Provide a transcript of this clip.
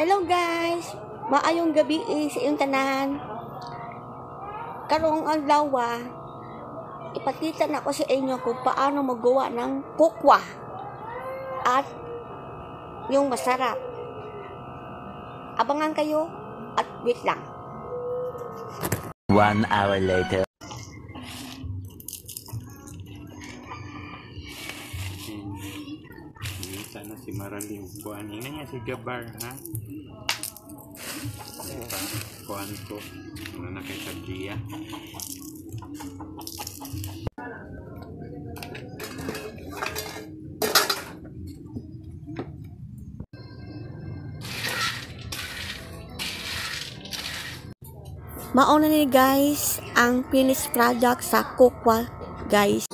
Hello guys! Maayong gabi eh, sa iyong tanan. Karong adlaw ipakita na ko sa inyo kung paano magawa ng kukwa at yung masarap. Abangan kayo at wait lang. One hour later. Sana si Maraliw kuan ini nga si Gabar ha. Diba? Kuan ko. Ano na kay Kadria. Mauna ni guys ang finished product sa kukwa guys.